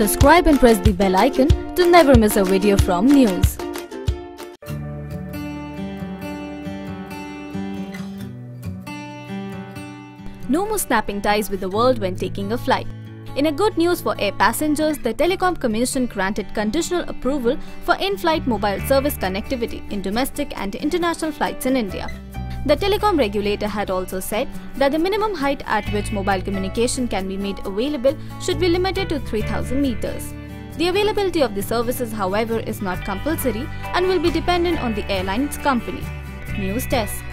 Subscribe and press the bell icon to never miss a video from NYOOOZ. No more snapping ties with the world when taking a flight. In a good news for air passengers, the Telecom Commission granted conditional approval for in-flight mobile service connectivity in domestic and international flights in India. The telecom regulator had also said that the minimum height at which mobile communication can be made available should be limited to 3000 meters. The availability of the services, however, is not compulsory and will be dependent on the airline's company. News Desk